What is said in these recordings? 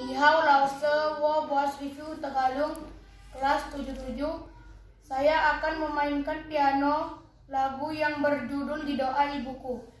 Ni hao lao se wo bos review Tagalog kelas 77. Saya akan memainkan piano lagu yang berjudul Di Doa Ibuku.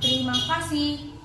Terima kasih.